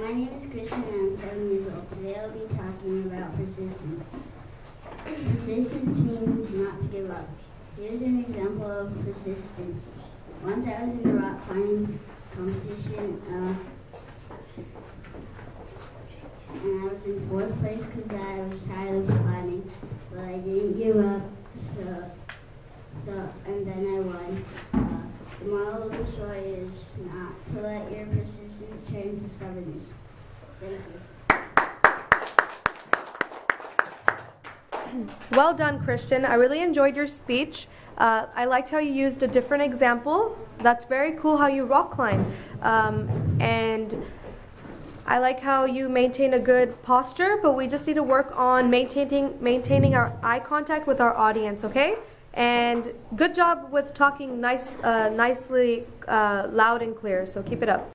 my name is Christian and I'm seven years old. Today I'll be talking about persistence. Persistence means not to give up. Here's an example of persistence. Once I was in a rock climbing competition, uh, and I was in fourth place because I was tired of climbing, but I didn't give up. So, so and then I won. Uh, the moral of the story is not to let your stubbornness. Thank you. Well done, Christian. I really enjoyed your speech. Uh, I liked how you used a different example. That's very cool how you rock climb. Um, and I like how you maintain a good posture, but we just need to work on maintaining maintaining our eye contact with our audience, okay? And good job with talking nice, uh, nicely, uh, loud and clear. So keep it up.